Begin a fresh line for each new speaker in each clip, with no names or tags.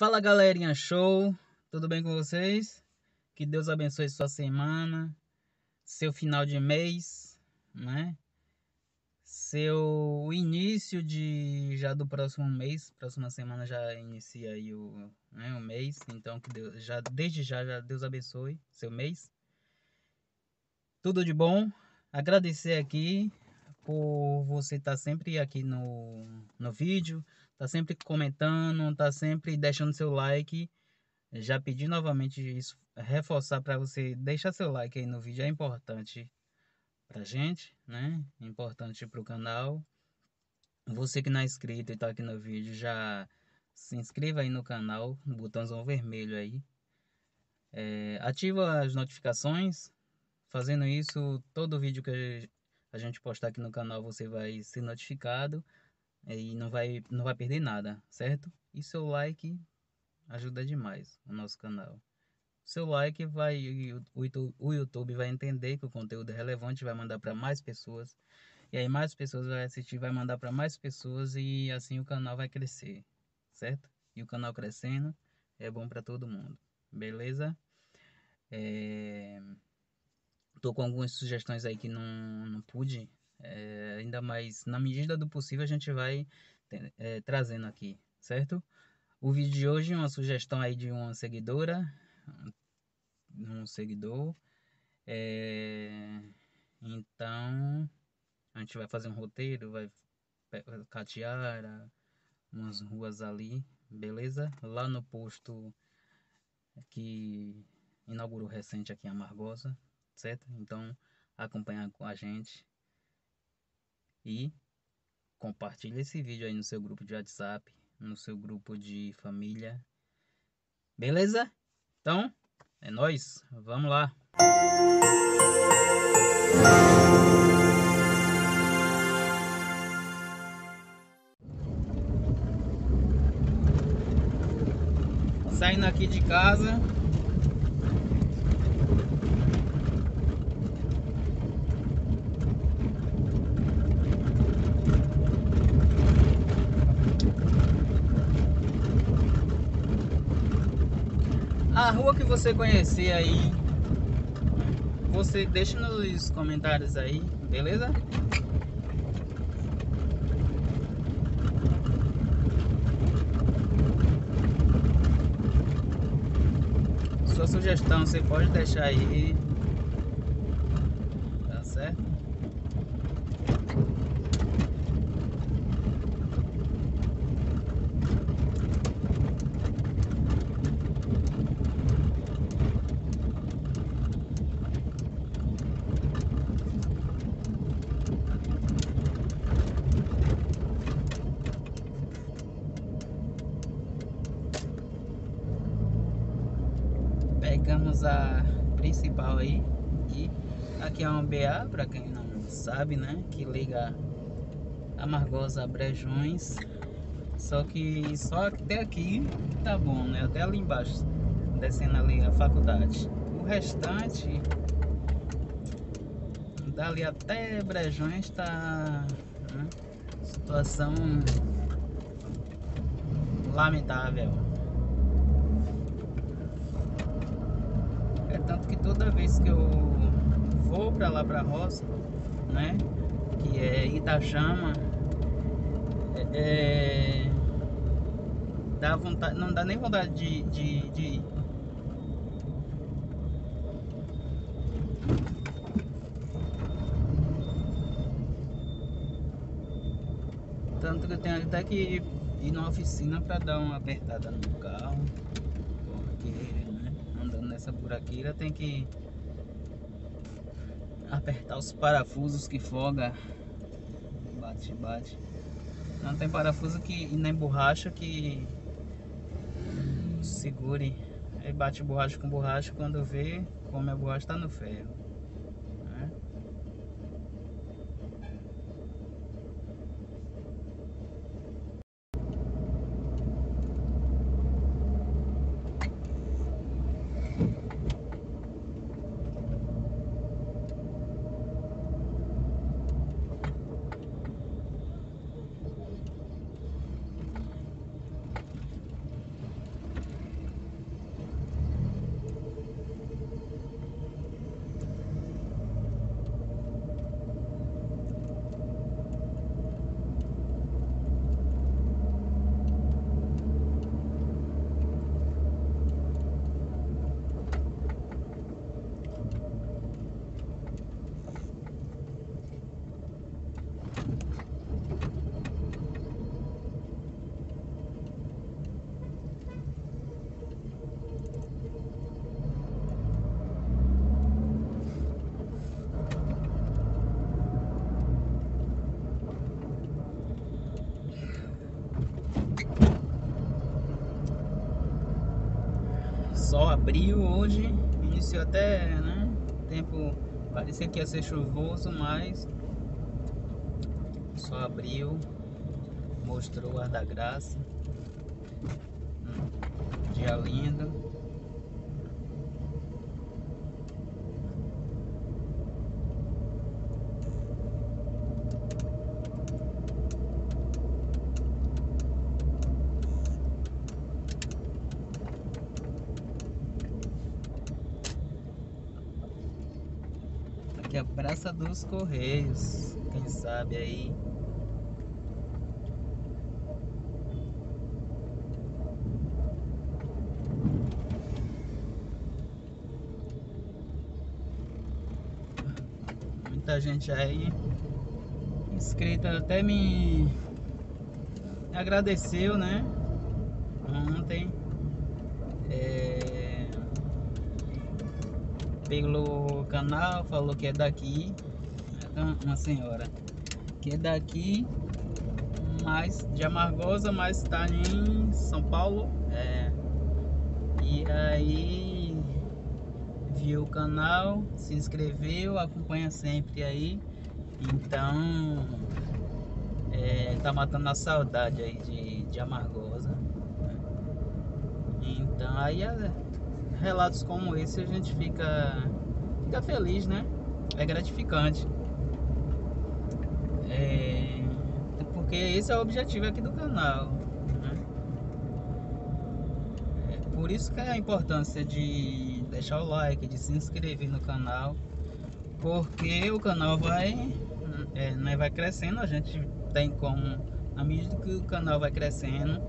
Fala galerinha, show! Tudo bem com vocês? Que Deus abençoe sua semana, seu final de mês, né? Seu início de já do próximo mês, próxima semana já inicia aí o, né, o mês, então que Deus já desde já, já Deus abençoe seu mês. Tudo de bom. Agradecer aqui por você estar tá sempre aqui no, no vídeo, tá sempre comentando, tá sempre deixando seu like. Já pedi novamente isso, reforçar para você deixar seu like aí no vídeo, é importante pra gente, né? Importante pro canal. Você que não é inscrito e tá aqui no vídeo, já se inscreva aí no canal, no botãozão vermelho aí. É, ativa as notificações. Fazendo isso, todo vídeo que a gente postar aqui no canal você vai ser notificado e não vai, não vai perder nada, certo? E seu like ajuda demais o nosso canal. Seu like vai, o YouTube vai entender que o conteúdo é relevante, vai mandar para mais pessoas. E aí mais pessoas vai assistir, vai mandar para mais pessoas e assim o canal vai crescer, certo? E o canal crescendo é bom para todo mundo, beleza? É... Tô com algumas sugestões aí que não, não pude é, ainda mais na medida do possível a gente vai é, trazendo aqui, certo? O vídeo de hoje é uma sugestão aí de uma seguidora, um seguidor. É, então a gente vai fazer um roteiro, vai catear umas ruas ali, beleza? Lá no posto que inaugurou recente aqui em Amargosa, certo? Então acompanhar com a gente e compartilhe esse vídeo aí no seu grupo de WhatsApp, no seu grupo de família. Beleza? Então, é nós. Vamos lá. Saindo aqui de casa, A rua que você conhecer aí, você deixa nos comentários aí, beleza? Sua sugestão você pode deixar aí, tá certo? pegamos a principal aí e aqui é BA para quem não sabe né que liga Amargosa a Brejões. Só que só até aqui tá bom né até ali embaixo descendo ali a faculdade. O restante dali até Brejões tá né, situação lamentável. Tanto que toda vez que eu vou para lá para roça, né, que é Itachama, é, é, dá vontade, não dá nem vontade de, de, de ir. Tanto que eu tenho até que ir na oficina para dar uma apertada no carro, porque essa buraqueira tem que apertar os parafusos que foga. Bate bate. Não tem parafuso que nem borracha que segure. Aí bate borracha com borracha quando vê como a borracha está no ferro sol abriu hoje, iniciou até, né? Tempo parecia que ia ser chuvoso, mas só abriu, mostrou o ar da graça. Hum, dia lindo. A Praça dos Correios. Quem sabe aí. Muita gente aí inscrita até me agradeceu, né? Ontem. É pelo canal, falou que é daqui. Uma senhora que é daqui, mas de Amargosa, mas está em São Paulo. É, e aí viu o canal, se inscreveu, acompanha sempre aí. Então é, tá matando a saudade aí de, de Amargosa. Então aí é, relatos como esse a gente fica, fica feliz, né? É gratificante. É, porque esse é o objetivo aqui do canal. Né? É por isso que é a importância de deixar o like, de se inscrever no canal. Porque o canal vai, é, né, vai crescendo, a gente tem como, na medida que o canal vai crescendo,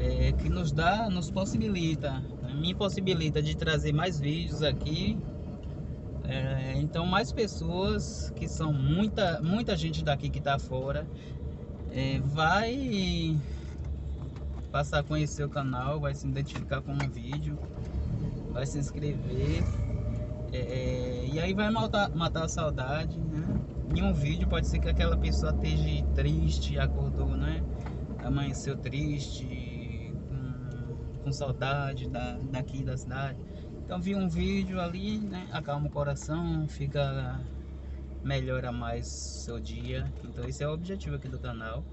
é, que nos dá, nos possibilita me possibilita de trazer mais vídeos aqui. É, então mais pessoas que são muita muita gente daqui que está fora é, vai passar a conhecer o canal, vai se identificar com um vídeo, vai se inscrever é, é, e aí vai matar, matar a saudade, né? Em um vídeo pode ser que aquela pessoa esteja triste, acordou, né? Amanheceu triste, com saudade da, daqui da cidade. Então vi um vídeo ali, né? Acalma o coração, fica melhora mais seu dia. Então esse é o objetivo aqui do canal.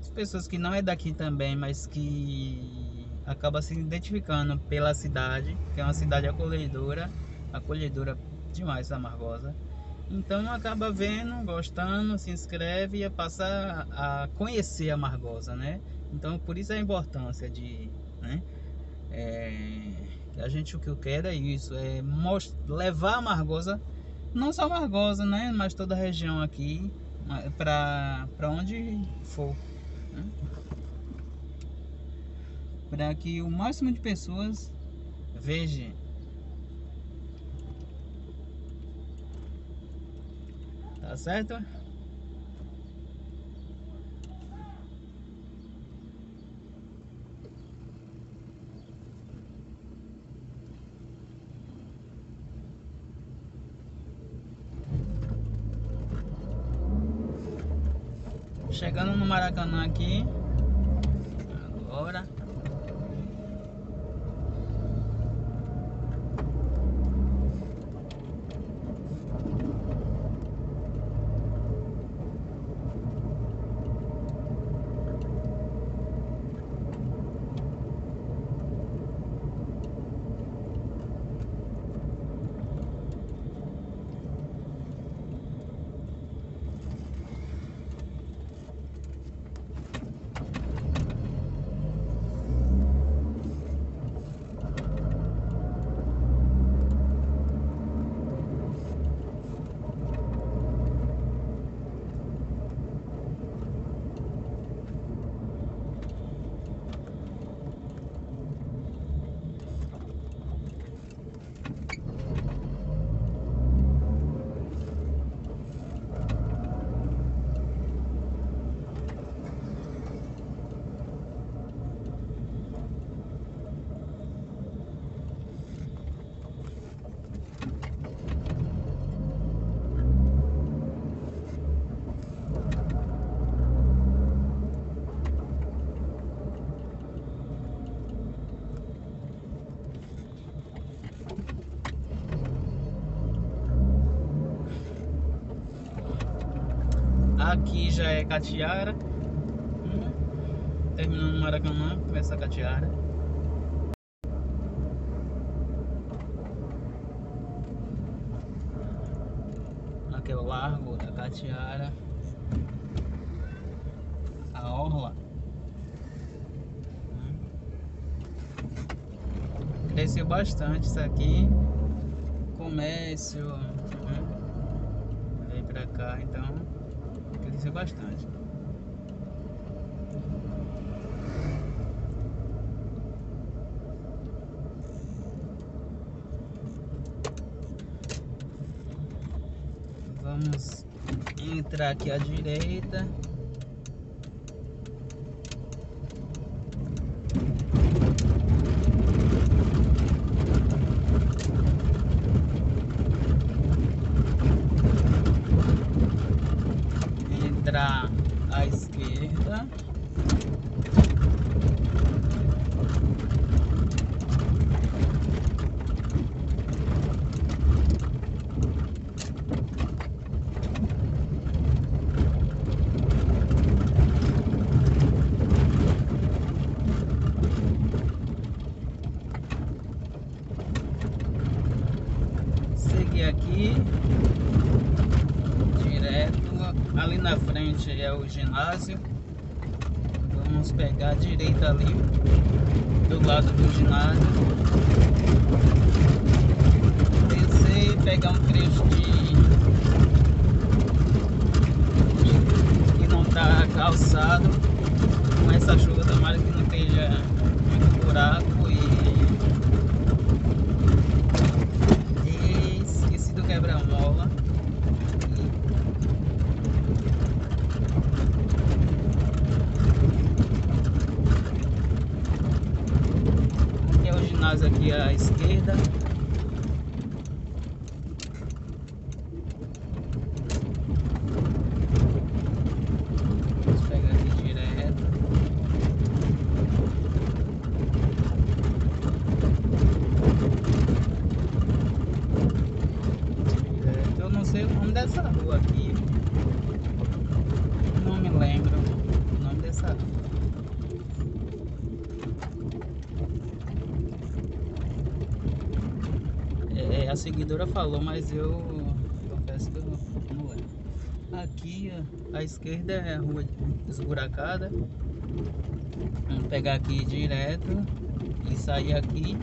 As pessoas que não é daqui também, mas que acaba se identificando pela cidade, que é uma cidade acolhedora, acolhedora demais da Margosa. Então acaba vendo, gostando, se inscreve e passa a conhecer a Margosa, né? Então por isso a importância de, né? É, a gente o que eu quero é isso, é levar a Margosa, não só a Margosa, né? Mas toda a região aqui, para onde for. Né? Para que o máximo de pessoas veja Tá certo? Chegando no Maracanã aqui. Aqui já é Catiara. Terminando no Maracanã, começa a Catiara. Aqui é o Largo da Catiara. A Orla. Cresceu bastante isso aqui. Comércio. Hum. Vem pra cá, então cresceu bastante. Vamos entrar aqui à direita. Entrar à esquerda. Seguir aqui direto. Ali na frente é o ginásio. Vamos pegar a direita ali do lado do ginásio. Descer e pegar um trecho de que não tá calçado. Com essa chuva tomara que não esteja muito buraco e E esqueci do quebra-mola. Aqui é o ginásio à esquerda. Vamos pegar aqui direto. Direto. Eu não sei o nome dessa rua aqui. Não me lembro o nome dessa rua. É, a seguidora falou, mas eu confesso que eu não lembro. Aqui à esquerda é a rua esburacada. Vamos pegar aqui direto e sair aqui.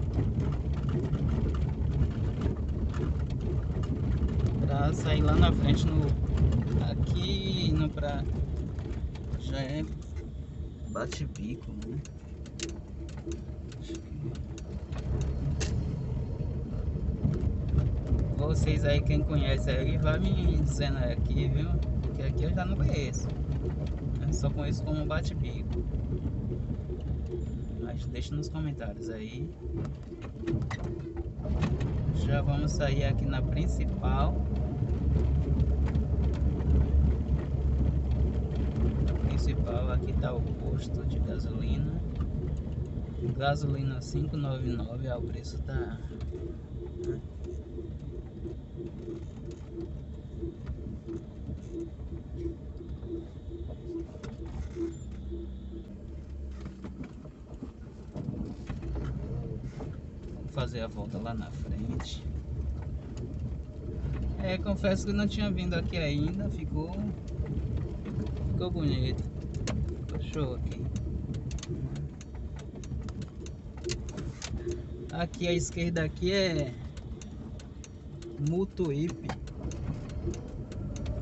Pra sair lá na frente no. Aqui no pra. Já é bate-bico, né? Vocês aí, quem conhece aí, vai me dizendo aqui, viu? Porque aqui eu já não conheço. Eu só conheço como bate-bico. Mas deixa nos comentários aí. Já vamos sair aqui na principal. Na principal, aqui tá o posto de gasolina. Gasolina 5,99 é o preço da. Vou fazer a volta lá na frente. É, confesso que não tinha vindo aqui ainda, ficou ficou bonito. Ficou show aqui. Aqui à esquerda aqui é Mutuípe.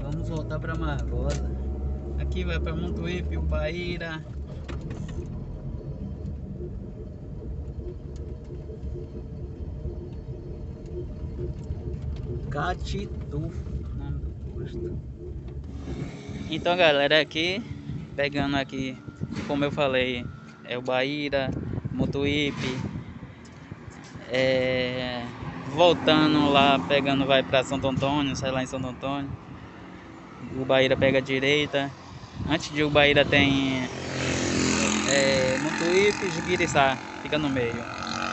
Vamos voltar para Margosa. Aqui vai para Mutuípe, Ubaíra. Catitufo, nome do posto. Então galera, aqui pegando aqui, como eu falei, é o Baíra, Mutuípe, é, voltando lá, pegando vai para Santo Antônio, sai lá em Santo Antônio. O Baíra pega a direita. Antes de Ubaíra tem é, Mutuípe e Juguiriçá, fica no meio.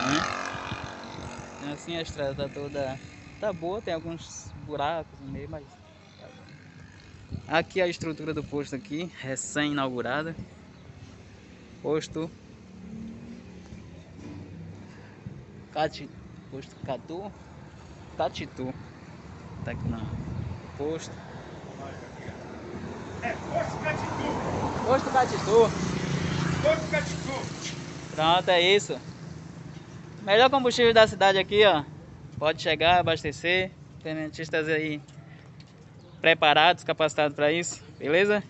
Né? Assim a estrada tá toda tá boa, tem alguns buracos no meio, mas tá. Aqui a estrutura do posto aqui, recém-inaugurada. Posto Cati, posto Catu, Catitu. Tá aqui não. Posto.
É posto Catitu.
Posto Catitu.
Posto Catitu.
Pronto, é isso. Melhor combustível da cidade aqui, ó. Pode chegar, abastecer. Tenentistas aí preparados, capacitados para isso, beleza?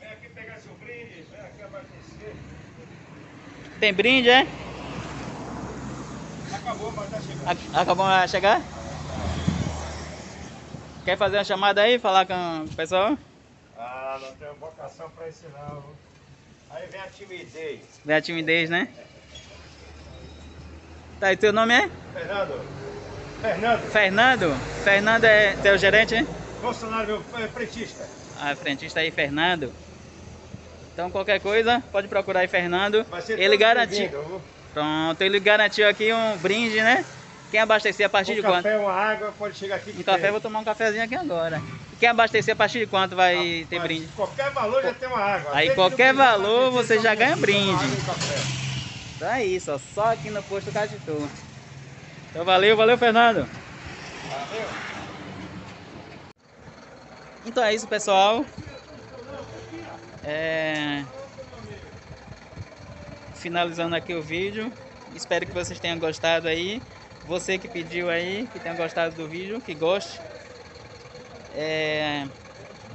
Vem aqui pegar seu brinde, vem aqui abastecer.
Tem brinde, é?
Acabou, mas tá chegando.
Ac- Acabou de chegar? Quer fazer uma chamada aí, falar com o pessoal?
Ah, não tenho vocação pra isso não. Aí vem a timidez.
Vem a timidez, né? Tá, e teu nome é?
Fernando. Fernando,
Fernando? Fernando é teu gerente, hein?
funcionário meu, é, pretista.
A frentista aí, Fernando. Então qualquer coisa, pode procurar aí, Fernando. Ele garantiu. Pronto, ele garantiu aqui um brinde, né? Quem abastecer a partir
Um
de quanto?
café, uma água, pode chegar aqui.
Um
que
café,
tem.
vou tomar um cafezinho aqui agora. Quem abastecer a partir de quanto vai ter
Mas
brinde?
Qualquer valor já tem uma água.
Aí
Desde
qualquer valor você já ganha
um-
brinde.
toma água e café.
Então é isso, ó, só aqui no posto Catitu. Então valeu, valeu Fernando.
Valeu.
Então é isso pessoal. É... Finalizando aqui o vídeo. Espero que vocês tenham gostado aí. Você que pediu aí, que tenha gostado do vídeo, que goste. É...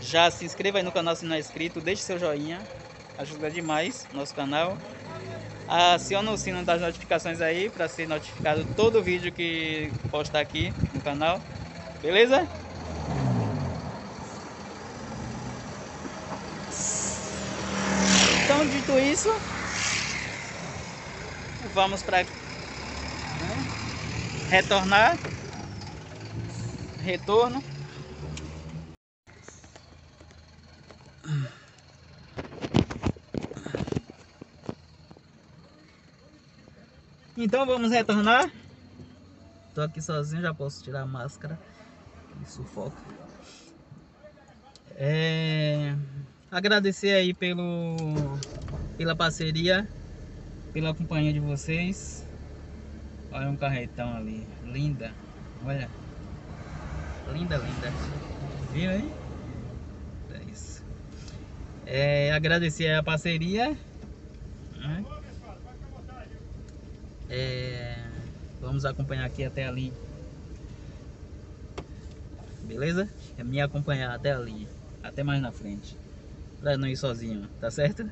Já se inscreva aí no canal se não é inscrito, deixe seu joinha. Ajuda demais nosso canal. Aciona o sino das notificações aí para ser notificado todo vídeo que postar aqui no canal. Beleza? Então, dito isso, vamos para retornar. Retorno. Então vamos retornar. Tô aqui sozinho, já posso tirar a máscara. Que sufoca. É... Agradecer aí pelo pela parceria, pela companhia de vocês. Olha um carretão ali, linda. Olha. Linda, linda. Viu aí? É isso. É, agradecer a parceria. né? É, vamos acompanhar aqui até ali. Beleza? É me acompanhar até ali. Até mais na frente. Pra não ir sozinho, tá certo?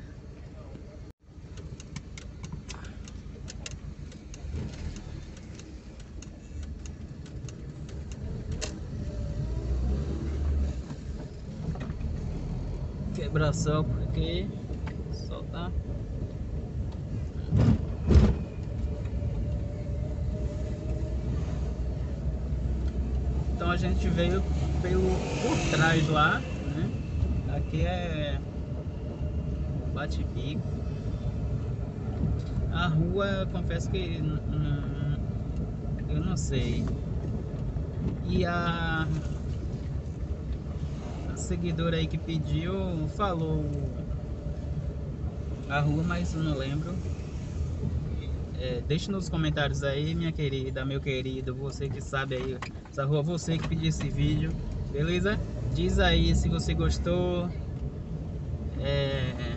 Quebrar só porque soltar. Então a gente veio pelo por trás lá, né? Aqui é bate-bico. A rua, confesso que n- eu não sei. E a, a seguidora aí que pediu falou a rua, mas eu não lembro. É, deixe nos comentários aí, minha querida, meu querido, você que sabe aí rua, você que pediu esse vídeo, beleza? Diz aí se você gostou, é,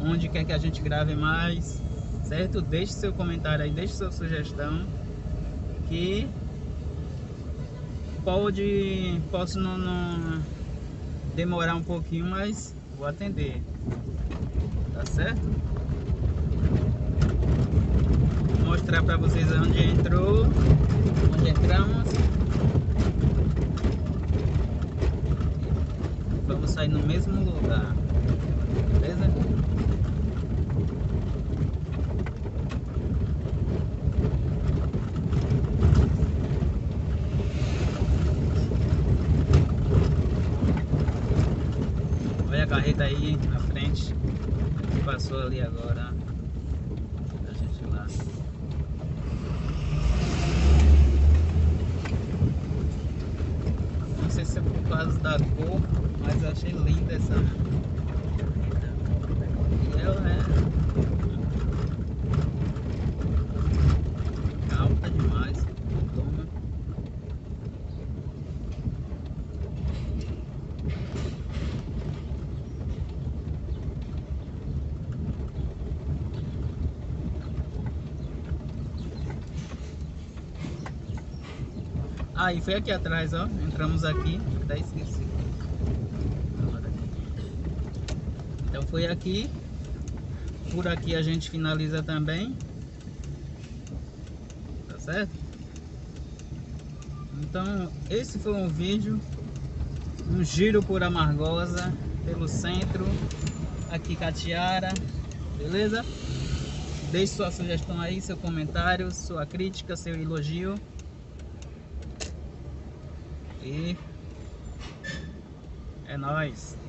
onde quer que a gente grave mais, certo? Deixe seu comentário aí, deixe sua sugestão, que pode, posso não, não demorar um pouquinho, mas vou atender, tá certo? Mostrar para vocês onde entrou, onde entramos. Vamos sair no mesmo lugar, beleza? Olha a carreta aí na frente, que passou ali agora. A gente lá. Não sei se é por causa da cor mas eu achei linda essa. Eu, né? Alta demais. Toma. Aí ah, foi aqui atrás, ó. Entramos aqui, até esqueci. Foi aqui. Por aqui a gente finaliza também. Tá certo? Então, esse foi um vídeo. Um giro por Amargosa. Pelo centro. Aqui Catiara. Beleza? Deixe sua sugestão aí, seu comentário, sua crítica, seu elogio. E é nóis.